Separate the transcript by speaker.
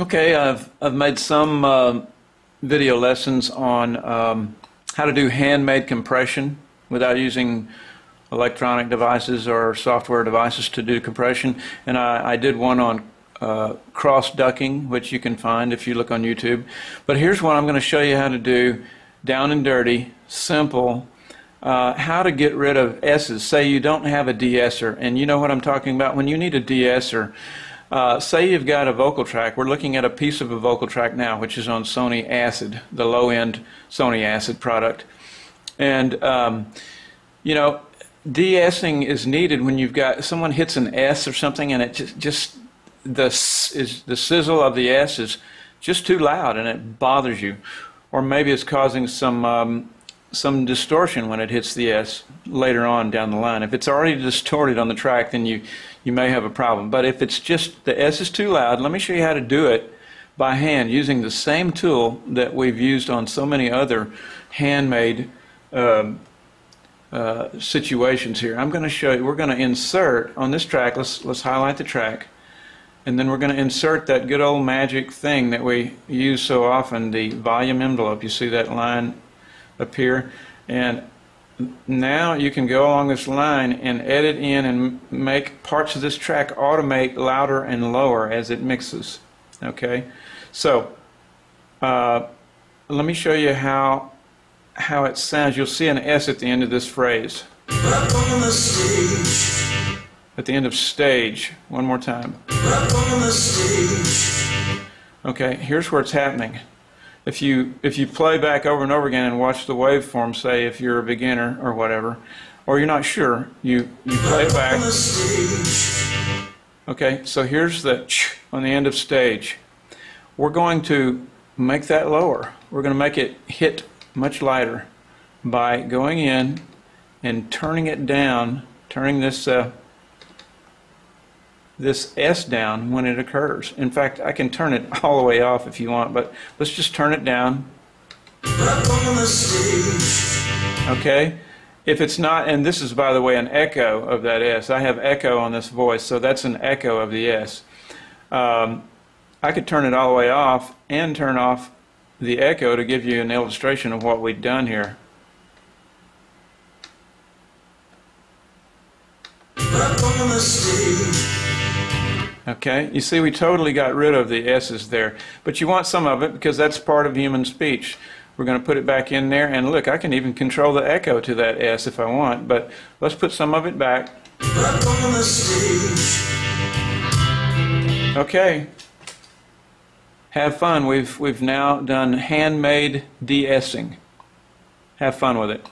Speaker 1: Okay, I've, I've made some uh, video lessons on um, how to do handmade compression without using electronic devices or software devices to do compression. And I, I did one on uh, cross ducking, which you can find if you look on YouTube. But here's one I'm going to show you how to do down and dirty, simple, uh, how to get rid of S's. Say you don't have a de-esser, and you know what I'm talking about. When you need a de-esser, uh, say you've got a vocal track. We're looking at a piece of a vocal track now, which is on Sony Acid, the low-end Sony Acid product. And, um, you know, de-essing is needed when you've got, someone hits an S or something and it just, just the, is, the sizzle of the S is just too loud and it bothers you. Or maybe it's causing some um, some distortion when it hits the S later on down the line. If it's already distorted on the track, then you, you may have a problem. But if it's just the S is too loud, let me show you how to do it by hand using the same tool that we've used on so many other handmade um, uh, situations here. I'm going to show you, we're going to insert on this track, let's, let's highlight the track, and then we're going to insert that good old magic thing that we use so often, the volume envelope. You see that line appear. And now you can go along this line and edit in and make parts of this track automate louder and lower as it mixes. Okay, so uh, let me show you how how it sounds. You'll see an S at the end of this phrase. At the end of stage. One more time. Okay, here's where it's happening if you if you play back over and over again and watch the waveform, say if you're a beginner or whatever, or you're not sure, you you play it back. Okay, so here's the ch on the end of stage. We're going to make that lower. We're going to make it hit much lighter by going in and turning it down, turning this uh, this S down when it occurs. In fact, I can turn it all the way off if you want, but let's just turn it down. Okay? If it's not, and this is, by the way, an echo of that S. I have echo on this voice, so that's an echo of the S. Um, I could turn it all the way off and turn off the echo to give you an illustration of what we've done here. Okay, you see we totally got rid of the S's there, but you want some of it because that's part of human speech. We're going to put it back in there, and look, I can even control the echo to that S if I want, but let's put some of it back. Okay. Have fun. We've, we've now done handmade de-essing. Have fun with it.